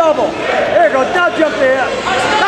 double. There you go. Now jump to.